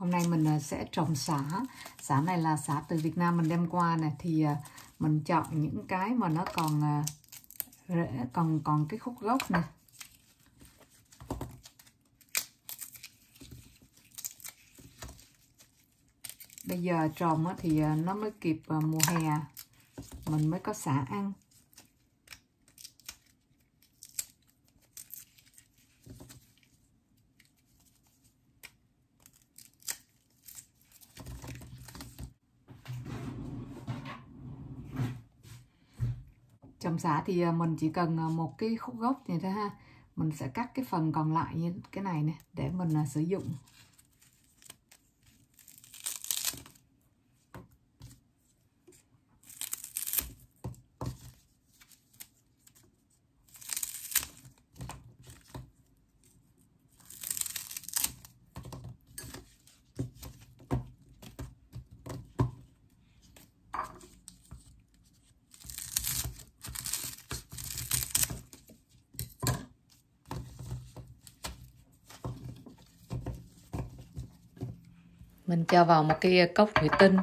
Hôm nay mình à, sẽ trồng xả. Xả này là xả từ Việt Nam mình đem qua này Thì à, mình chọn những cái mà nó còn à, rễ, Còn còn cái khúc gốc này Bây giờ trồng thì nó mới kịp mùa hè. Mình mới có xả ăn. Trồng xả thì ờ, mình chỉ cần ờ, một cái khúc gốc như thế ha. Mình sẽ cắt cái phần còn lại như cái này nè để mình ờ, sử dụng. Mình cho vào một cái cốc thủy tinh.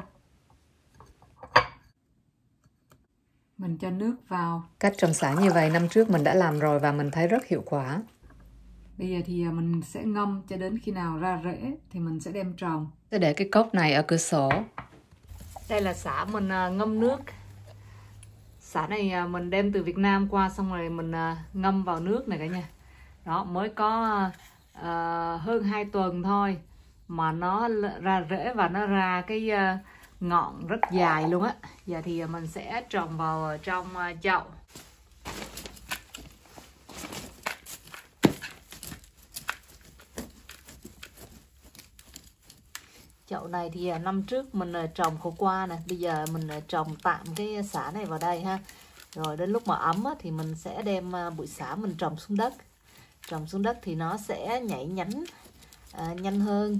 Mình cho nước vào. Cách trồng xả như vậy năm trước mình đã làm rồi và mình thấy rất hiệu quả. Bây giờ thì à, mình sẽ ngâm cho đến khi nào ra rễ thì mình sẽ đem trồng. Sẽ để cái cốc này ở cửa sổ. Đây là xả mình à, ngâm nước. Xả này à, mình đem từ Việt Nam qua xong rồi mình ngâm vào nước này cả nhà. Đó mới có uh, hơn 2 tuần thôi mà nó ra rễ và nó ra cái ờ, ngọn rất dài luôn á. Giờ thì ờ, mình sẽ trồng vào trong ờ, chậu. Chậu này thì năm trước mình trồng khổ qua nè. Bây giờ mình trồng tạm cái xả này vào đây ha. Rồi đến lúc mà ấm á, thì mình sẽ đem bụi xả mình trồng xuống đất. Trồng xuống đất thì nó sẽ nhảy nhánh à, nhanh hơn.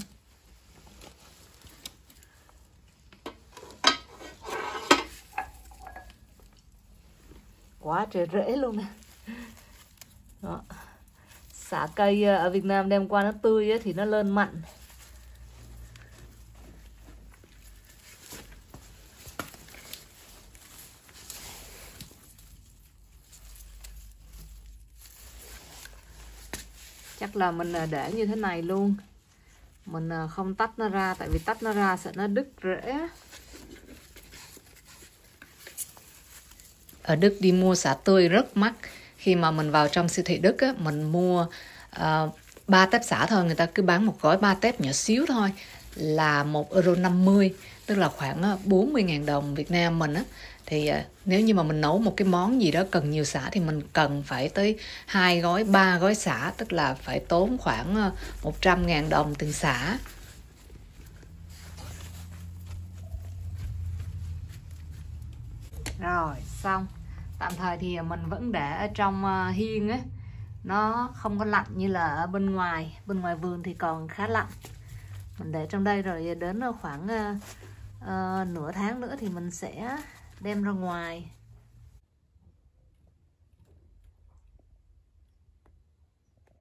Quá trời rễ luôn. Nè đó. Xả cây ờ, ở Việt Nam đem qua nó tươi ấy, thì nó lên mặn. Chắc là mình ờ, để như thế này luôn. Mình ờ, không tách nó ra tại vì tách nó ra sẽ nó đứt rễ. Ở Đức đi mua xả tươi rất mắc. Khi mà mình vào trong siêu thị Đức á, mình mua ờ, uh, 3 tép xả thôi. Người ta cứ bán một gói 3 tép nhỏ xíu thôi là 1 euro 50 tức là khoảng ờ, 40.000 đồng Việt Nam mình á. Thì uh, nếu như mà mình nấu một cái món gì đó cần nhiều xả thì mình cần phải tới hai gói ba gói xả tức là phải tốn khoảng 100.000 đồng từng xả. Rồi xong tạm thời thì mình vẫn để ở trong ờ, hiên ấy nó không có lạnh như là ở bên ngoài. Bên ngoài vườn thì còn khá lạnh. Mình để trong đây rồi đến ờ, khoảng uh, uh, nửa tháng nữa thì mình sẽ đem ra ngoài.